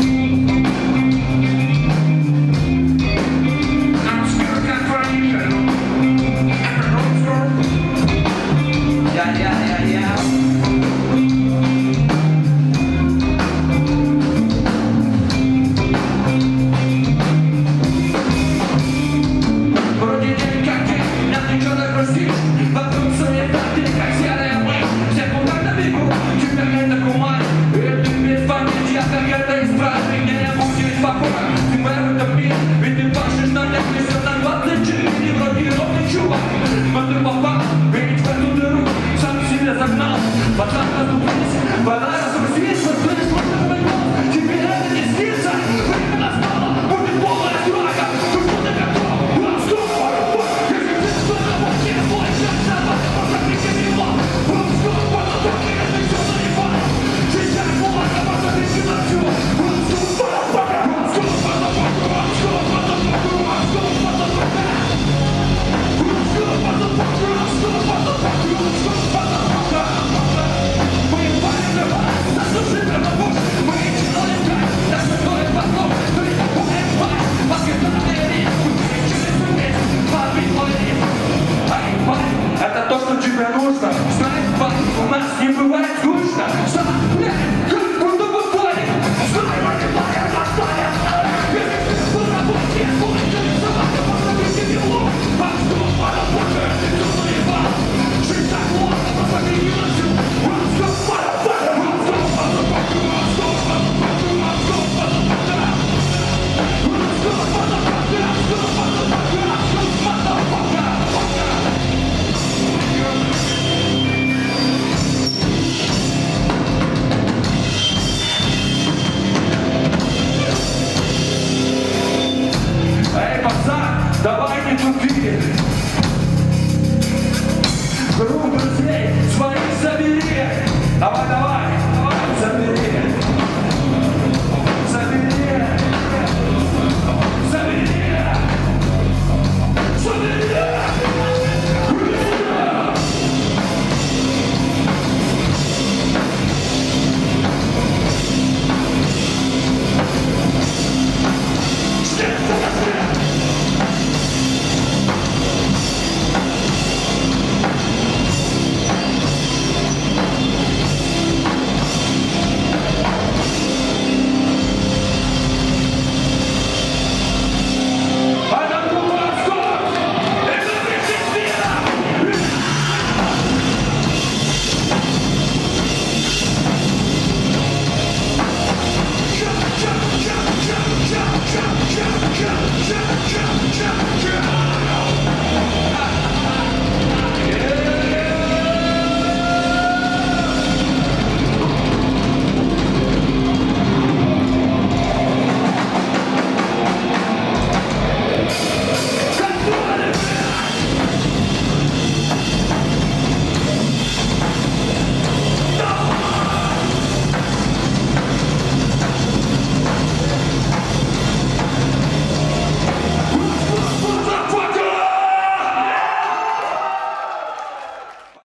Música Passando любви Круг друзей